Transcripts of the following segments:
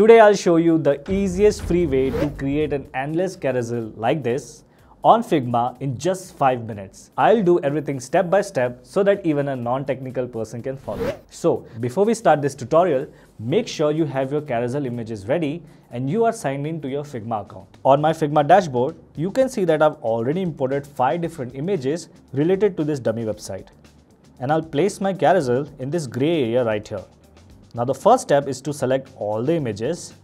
Today I'll show you the easiest free way to create an endless carousel like this on Figma in just 5 minutes. I'll do everything step by step so that even a non-technical person can follow. So before we start this tutorial, make sure you have your carousel images ready and you are signed in to your Figma account. On my Figma dashboard, you can see that I've already imported 5 different images related to this dummy website. And I'll place my carousel in this gray area right here. Now the first step is to select all the images,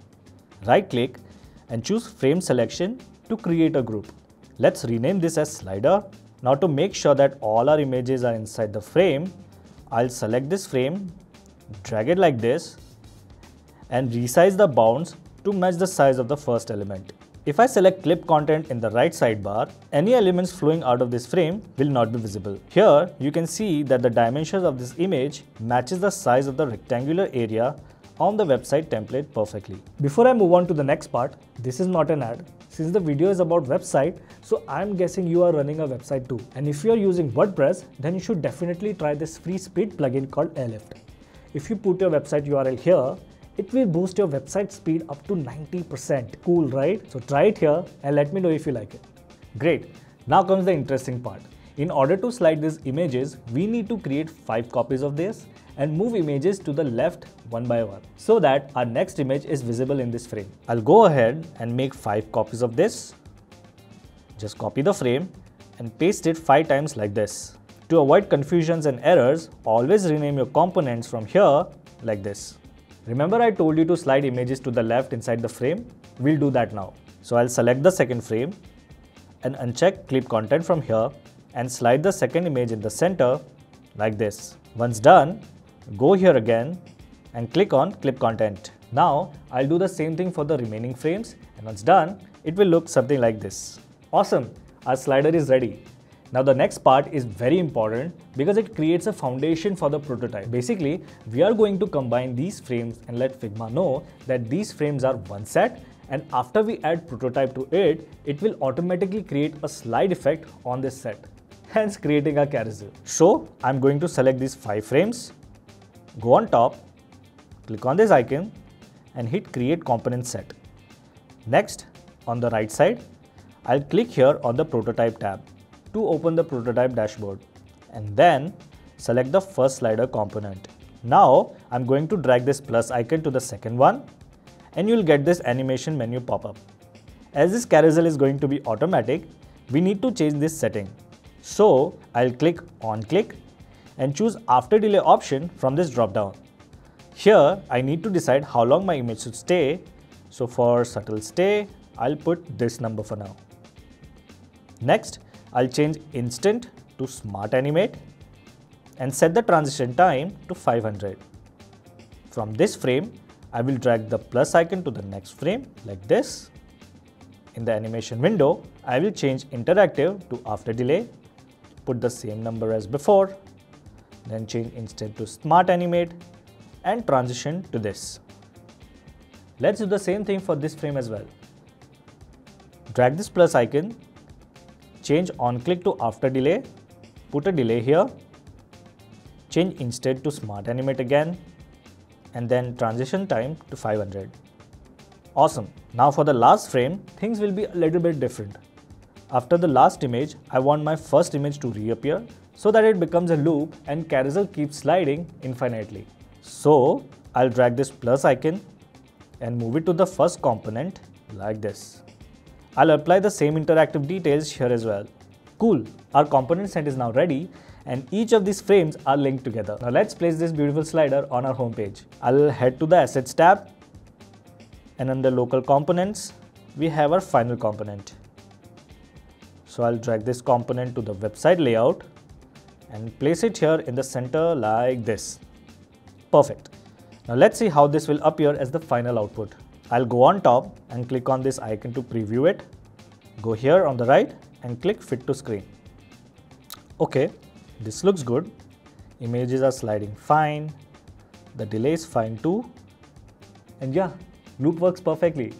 right click and choose frame selection to create a group. Let's rename this as slider. Now to make sure that all our images are inside the frame, I'll select this frame, drag it like this and resize the bounds to match the size of the first element. If I select clip content in the right sidebar, any elements flowing out of this frame will not be visible. Here, you can see that the dimensions of this image matches the size of the rectangular area on the website template perfectly. Before I move on to the next part, this is not an ad. Since the video is about website, so I'm guessing you are running a website too. And if you are using WordPress, then you should definitely try this free speed plugin called Airlift. If you put your website URL here, it will boost your website speed up to 90%. Cool, right? So try it here and let me know if you like it. Great. Now comes the interesting part. In order to slide these images, we need to create 5 copies of this and move images to the left one by one so that our next image is visible in this frame. I'll go ahead and make 5 copies of this. Just copy the frame and paste it 5 times like this. To avoid confusions and errors, always rename your components from here like this. Remember I told you to slide images to the left inside the frame? We'll do that now. So I'll select the second frame and uncheck clip content from here and slide the second image in the center like this. Once done, go here again and click on clip content. Now I'll do the same thing for the remaining frames and once done, it will look something like this. Awesome, our slider is ready. Now the next part is very important because it creates a foundation for the prototype. Basically, we are going to combine these frames and let Figma know that these frames are one set and after we add prototype to it, it will automatically create a slide effect on this set, hence creating a carousel. So I'm going to select these 5 frames, go on top, click on this icon and hit create component set. Next, on the right side, I'll click here on the prototype tab to open the prototype dashboard and then select the first slider component. Now I'm going to drag this plus icon to the second one and you'll get this animation menu pop up. As this carousel is going to be automatic, we need to change this setting. So I'll click on click and choose after delay option from this drop down. Here I need to decide how long my image should stay. So for subtle stay, I'll put this number for now. Next, I'll change instant to smart animate and set the transition time to 500. From this frame, I will drag the plus icon to the next frame like this. In the animation window, I will change interactive to after delay, put the same number as before, then change instant to smart animate and transition to this. Let's do the same thing for this frame as well. Drag this plus icon change on click to after delay, put a delay here, change instead to smart animate again, and then transition time to 500. Awesome. Now for the last frame, things will be a little bit different. After the last image, I want my first image to reappear so that it becomes a loop and carousel keeps sliding infinitely. So I'll drag this plus icon and move it to the first component like this. I'll apply the same interactive details here as well. Cool, our component set is now ready and each of these frames are linked together. Now let's place this beautiful slider on our homepage. I'll head to the Assets tab and under Local Components, we have our final component. So I'll drag this component to the website layout and place it here in the center like this. Perfect. Now let's see how this will appear as the final output. I'll go on top and click on this icon to preview it. Go here on the right and click fit to screen. Okay, this looks good. Images are sliding fine. The delay is fine too. And yeah, loop works perfectly.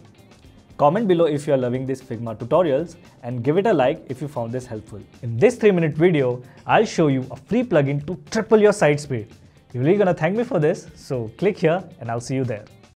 Comment below if you are loving these Figma tutorials and give it a like if you found this helpful. In this 3 minute video, I'll show you a free plugin to triple your site speed. You're really gonna thank me for this, so click here and I'll see you there.